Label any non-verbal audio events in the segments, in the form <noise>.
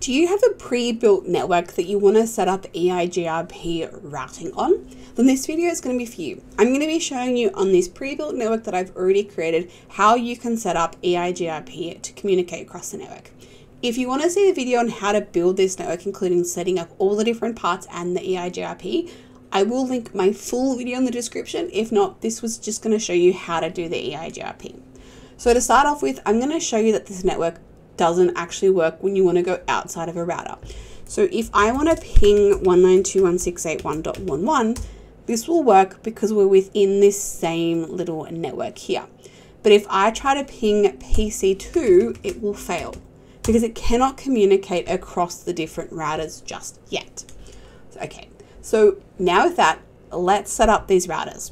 Do you have a pre-built network that you want to set up EIGRP routing on? Then this video is going to be for you. I'm going to be showing you on this pre-built network that I've already created how you can set up EIGRP to communicate across the network. If you want to see the video on how to build this network, including setting up all the different parts and the EIGRP, I will link my full video in the description. If not, this was just going to show you how to do the EIGRP. So to start off with, I'm going to show you that this network doesn't actually work when you want to go outside of a router. So if I want to ping 192.168.1.11, this will work because we're within this same little network here. But if I try to ping PC2, it will fail because it cannot communicate across the different routers just yet. Okay, so now with that, let's set up these routers.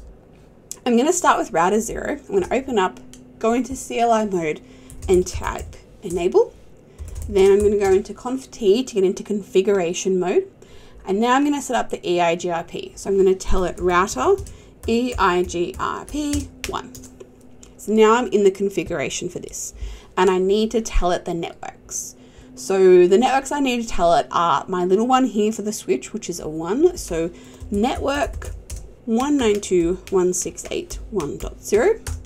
I'm going to start with router 0. I'm going to open up, go into CLI mode and type enable. Then I'm going to go into conf t to get into configuration mode. And now I'm going to set up the EIGRP. So I'm going to tell it router EIGRP1. So now I'm in the configuration for this and I need to tell it the networks. So the networks I need to tell it are my little one here for the switch, which is a one. So network 192.168.1.0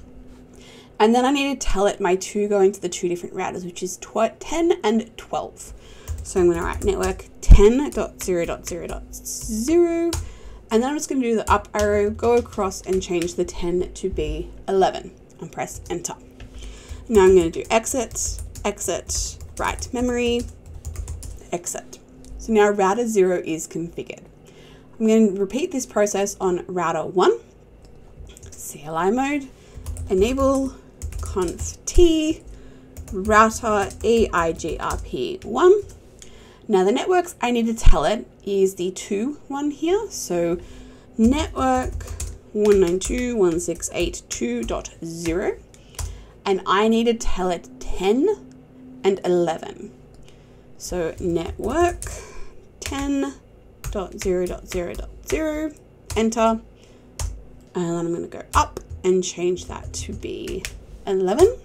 and then I need to tell it my two going to the two different routers, which is 10 and 12. So I'm going to write network 10.0.0.0. And then I'm just going to do the up arrow, go across and change the 10 to be 11 and press enter. Now I'm going to do exit, exit, write memory, exit. So now router 0 is configured. I'm going to repeat this process on router 1, CLI mode, enable conf t router EIGRP1. Now the networks I need to tell it is the 2 one here. So network 192.168.2.0 and I need to tell it 10 and 11. So network 10.0.0.0 enter and then I'm going to go up and change that to be 11.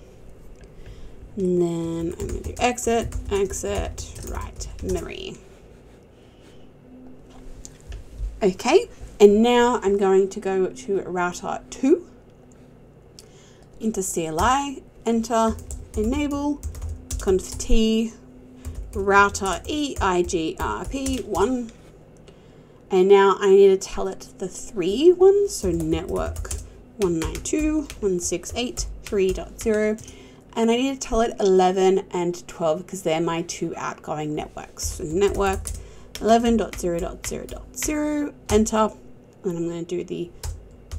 And then I'm going to do exit, exit, write, memory. Okay, and now I'm going to go to router 2, into CLI, enter, enable, conf t, router EIGRP1, and now I need to tell it the three ones, so network 192.168.3.0 and I need to tell it 11 and 12 because they're my two outgoing networks. So network 11.0.0.0, enter, and I'm going to do the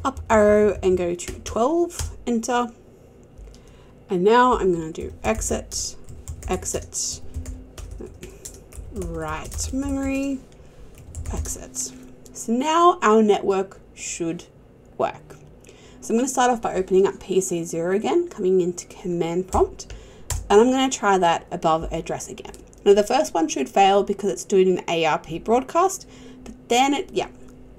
up arrow and go to 12, enter, and now I'm going to do exit, exit, write memory, exit. So now our network should work. So I'm going to start off by opening up PC0 again, coming into command prompt, and I'm going to try that above address again. Now the first one should fail because it's doing an ARP broadcast, but then it, yeah,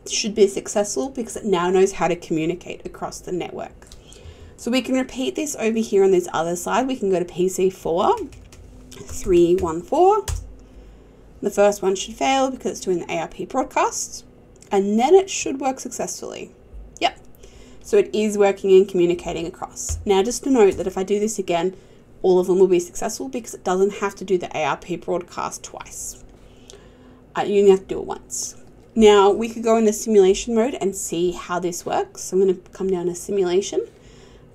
should be successful because it now knows how to communicate across the network. So we can repeat this over here on this other side. We can go to PC4, 314. The first one should fail because it's doing the ARP broadcast, and then it should work successfully. So it is working and communicating across. Now just to note that if I do this again, all of them will be successful because it doesn't have to do the ARP broadcast twice. Uh, you only have to do it once. Now we could go in the simulation mode and see how this works. So I'm going to come down to simulation.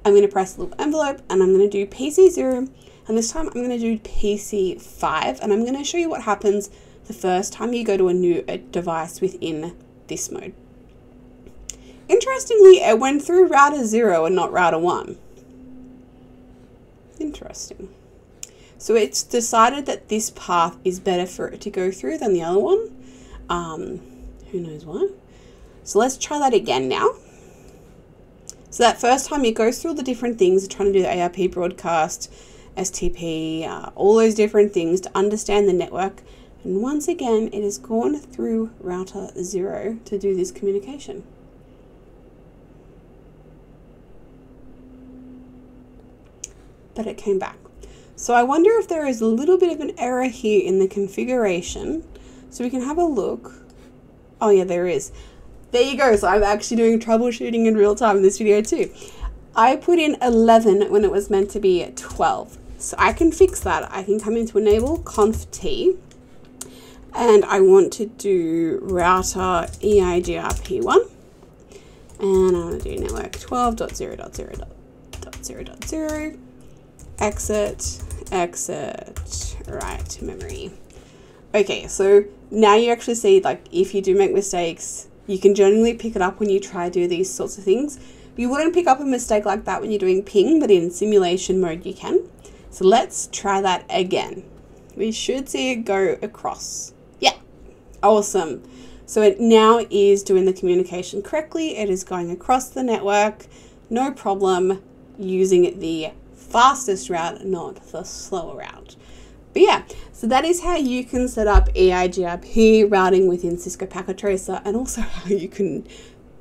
I'm going to press the little envelope and I'm going to do PC0 and this time I'm going to do PC5 and I'm going to show you what happens the first time you go to a new uh, device within this mode. Interestingly, it went through router 0 and not router 1. Interesting. So it's decided that this path is better for it to go through than the other one. Um, who knows why? So let's try that again now. So that first time it goes through all the different things, trying to do the ARP broadcast, STP, uh, all those different things to understand the network. And once again, it has gone through router zero to do this communication. But it came back. So I wonder if there is a little bit of an error here in the configuration. So we can have a look. Oh yeah, there is. There you go. So I'm actually doing troubleshooting in real time in this video too. I put in 11 when it was meant to be 12. So I can fix that. I can come into enable conf t and I want to do router EIGRP1 and I'm going to do network 12.0.0.0.0 exit exit write memory. Okay so now you actually see like if you do make mistakes you can generally pick it up when you try to do these sorts of things. You wouldn't pick up a mistake like that when you're doing ping but in simulation mode you can. So let's try that again. We should see it go across. Yeah, Awesome. So it now is doing the communication correctly. It is going across the network, no problem, using the fastest route, not the slower route. But yeah, so that is how you can set up EIGRP routing within Cisco Packet Tracer and also <laughs> how you can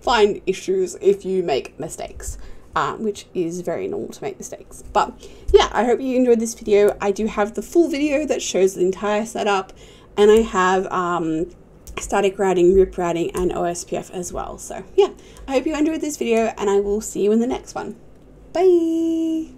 find issues if you make mistakes. Uh, which is very normal to make mistakes. But yeah, I hope you enjoyed this video. I do have the full video that shows the entire setup and I have um, static routing, RIP routing, and OSPF as well. So yeah, I hope you enjoyed this video and I will see you in the next one. Bye!